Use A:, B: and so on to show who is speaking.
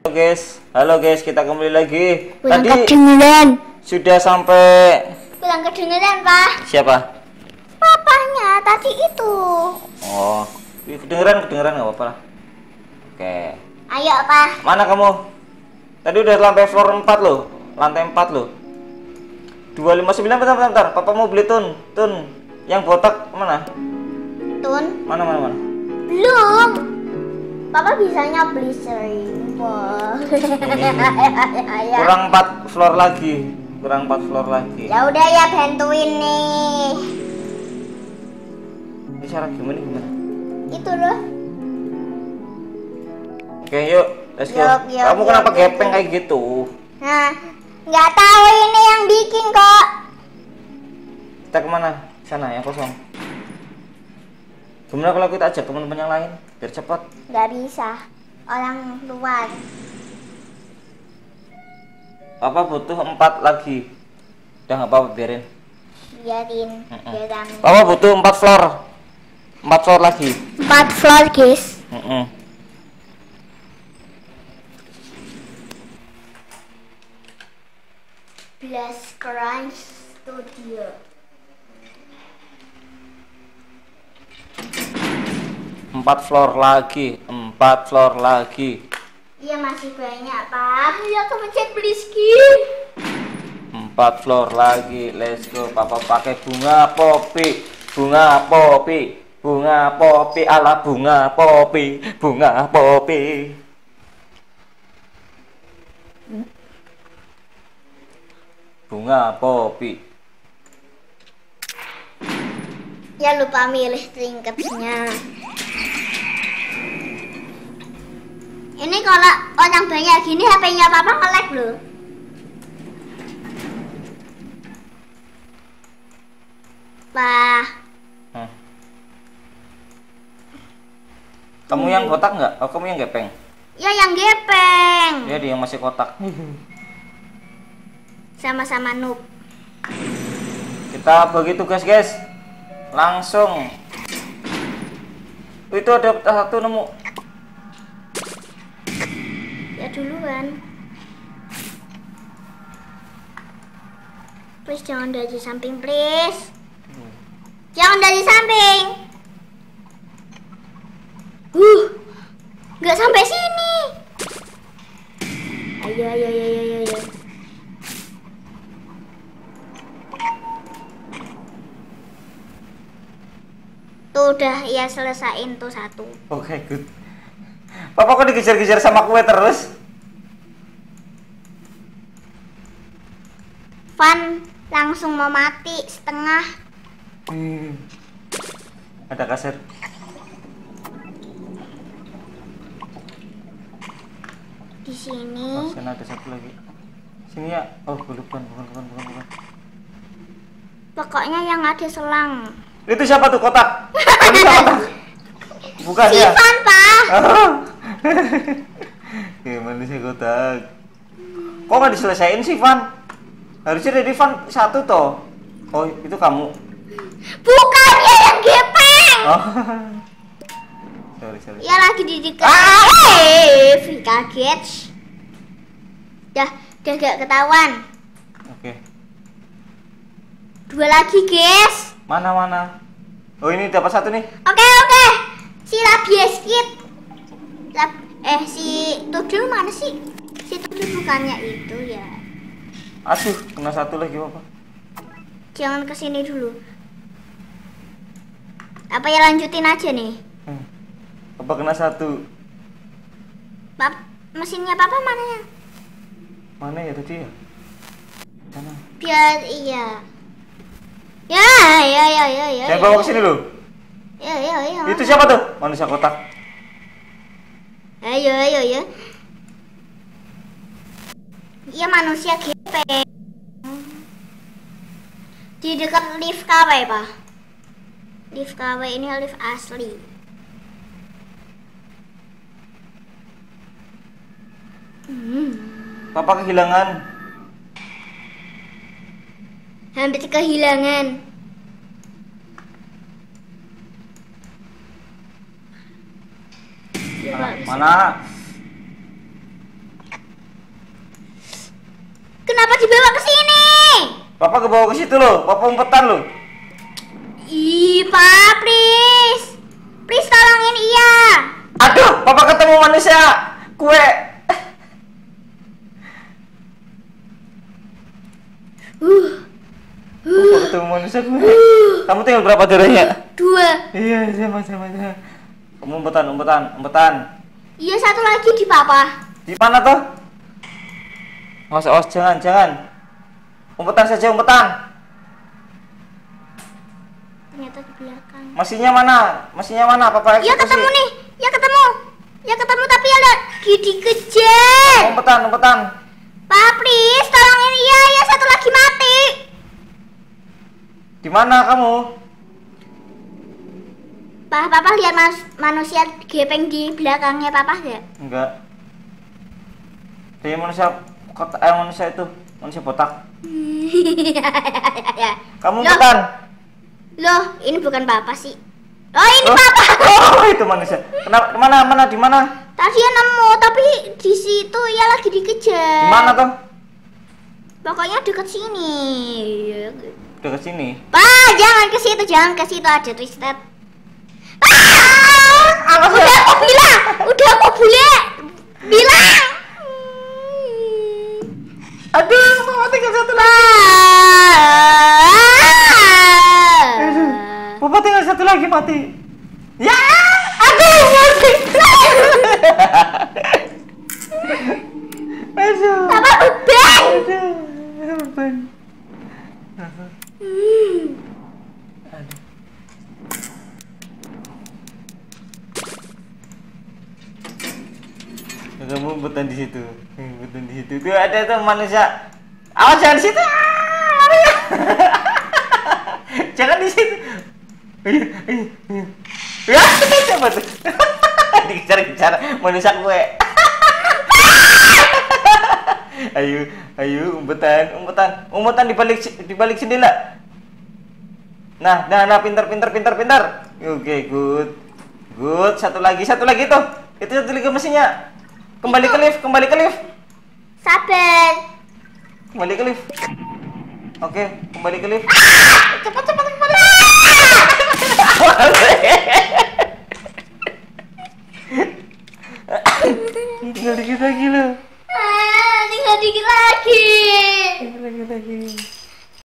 A: Halo guys, halo guys, kita kembali lagi.
B: Pulang
A: Tadi
B: kedengeran.
A: sudah sampai
B: Pulang kedengeran, Pak.
A: siapa?
B: Papanya tadi itu.
A: Oh, kedengeran, kedengeran nggak apa-apa lah. Oke,
B: Ayo, Pak.
A: mana kamu? Tadi udah lantai floor 4 loh, lantai 4 loh. 259 bentar, bentar, bentar. Papa mau beli tun, tun. Yang botak mana?
B: Tun.
A: Mana, mana, mana?
B: Belum. Papa bisanya beli sering.
A: Kurang 4 floor lagi, kurang 4 floor lagi.
B: Ya udah ya bantuin nih.
A: Ini cara gimana, gimana?
B: Itu loh.
A: Oke, yuk, let's go.
B: Yuk, yuk,
A: Kamu
B: yuk,
A: kenapa
B: yuk,
A: gepeng
B: yuk.
A: kayak gitu?
B: Nah, nggak tahu ini yang bikin kok.
A: Kita ke mana? Sana yang kosong. Gimana kalau kita ajak teman-teman yang lain biar cepat?
B: Nggak bisa. Orang luar.
A: Apa butuh empat lagi? Udah nggak apa-apa biarin.
B: Biarin. Rame.
A: Papa butuh empat floor. Empat floor lagi.
B: Empat floor, guys.
A: Mm-mm.
B: Blast Crunch Studio.
A: Empat floor lagi. Empat floor lagi.
B: Iya masih banyak pak. Ya kepencet beli skin.
A: Empat floor lagi. Let's go. Papa pakai bunga popi. Bunga popi. Bunga popi ala bunga popi. Bunga popi. Bunga popi.
B: Ya lupa milih trinketnya. Ini kalau orang banyak gini HP-nya papa nge-lag loh. Wah,
A: Hmm. Kamu yang kotak nggak? Oh, kamu yang gepeng?
B: ya yang gepeng.
A: Ya, dia yang masih kotak.
B: Sama-sama noob.
A: Kita bagi tugas, guys. Langsung. Itu ada satu nemu.
B: Duluan. Please jangan dari samping, please. Jangan dari samping. Uh, nggak sampai sini. Ayo, ayo, ayo, ayo, ayo. Tuh udah ya selesain tuh satu.
A: Oke, good. Papa kok dikejar-kejar sama kue terus?
B: Van langsung mau mati setengah.
A: Hmm. Ada kaset.
B: Di sini.
A: Oh, sana ada satu lagi. Sini ya. Oh, bukan, bukan, bukan, bukan, bukan.
B: Pokoknya yang ada selang.
A: Itu siapa tuh kotak? Kotak? Bukan
B: Si
A: ya?
B: Van, Pak.
A: Gimana sih kotak? Kok nggak diselesaikan sih Van? Harusnya dari Van satu toh. Oh itu kamu.
B: Bukannya yang gepeng.
A: Oh. sorry sorry.
B: Ya lagi di dekat.
A: Ah!
B: Eh, Vika kaget. Dah, dah gak ketahuan.
A: Oke.
B: Dua lagi, guys.
A: Mana mana? Oh ini dapat satu nih.
B: Oke, oke. Si Rabieskit. Lab, eh si Tudul mana sih? Si Tudul bukannya itu ya.
A: Aduh kena satu lagi apa?
B: Jangan ke sini dulu. Apa ya lanjutin aja nih?
A: Hmm. Apa kena satu?
B: Pap, mesinnya papa mana ya?
A: Mana ya tadi ya? Sana.
B: Biar iya. Ya, ya, ya, ya, ya.
A: Saya
B: ya,
A: bawa
B: ya.
A: ke sini loh.
B: Ya, ya, ya.
A: Itu siapa tuh? Manusia kotak.
B: Ayo, ayo, ya. Iya manusia gepeng. Di dekat lift KW, Pak. Lift KW ini lift asli. Hmm.
A: Papa kehilangan.
B: Hampir kehilangan.
A: Mana?
B: dibawa ke sini.
A: Papa kebawa ke situ loh. Papa umpetan loh.
B: Ih, Pak, please. Please tolongin iya.
A: Aduh, papa ketemu manusia kue.
B: Uh,
A: Papa ketemu manusia kue. Kamu tinggal berapa darahnya?
B: dua.
A: Iya, sama sama sama. Kamu umpetan, umpetan, umpetan.
B: Iya, satu lagi di papa.
A: Di mana tuh? Awas, awas, jangan, jangan. Umpetan saja, umpetan.
B: Ternyata di belakang.
A: Masihnya mana? Masihnya mana? Papa
B: Ya ketemu nih. Ya ketemu. Ya ketemu tapi ya lagi dikejar.
A: Umpetan, umpetan.
B: Pak, please tolongin iya. Ya satu lagi mati.
A: Di mana kamu?
B: Pak, papa lihat mas- manusia gepeng di belakangnya papa gak?
A: Enggak. Dia manusia kota eh manusia itu, manusia botak. Kamu
B: Loh.
A: umpetan.
B: Loh, ini bukan papa sih. Oh, ini
A: Oh,
B: papa.
A: oh, itu manusia. Kenapa? Mana? Mana? Di mana?
B: Tadi ya nemu, tapi di situ ya lagi dikejar.
A: Di mana tuh?
B: Pokoknya deket sini.
A: Dekat sini.
B: Pak, jangan ke situ, jangan ke situ ada twisted. Ah!
A: Apa sih?
B: Udah aku bilang, udah aku bilang, bilang.
A: Tinggal satu lagi. Aduh, Papa tinggal satu lagi mati. Ya, aduh mati. aduh.
B: Papa beban.
A: Aduh, beban. Aduh. Kamu beton di situ, beton di situ. Tuh ada tuh manusia. Awas jangan di situ. Ah, jangan di situ. Iya, iya, iya. Ya, siapa tuh? Dikejar-kejar manusia gue. ayo, ayo, umpetan, umpetan, umpetan di balik di balik jendela. Nah, nah, nah, pintar, pintar, pintar, pintar. Oke, good, good. Satu lagi, satu lagi tuh. Itu satu lagi mesinnya. Kembali ke lift, kembali ke lift,
B: Sabar.
A: Kembali ke lift. Oke, okay, kembali ke lift. Cepat cepat kembali. tinggal dikit lagi loh.
B: Ah, tinggal dikit lagi.
A: Tinggal dikit lagi.